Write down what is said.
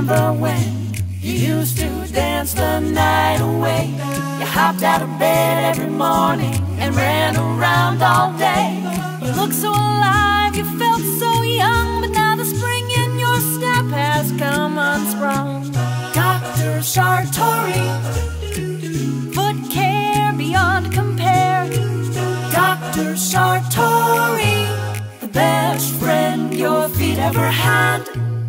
remember when you used to dance the night away? You hopped out of bed every morning and ran around all day. You looked so alive, you felt so young, but now the spring in your step has come unsprung. Dr. Sartori, foot care beyond compare. Dr. Sartori, the best friend your feet ever had.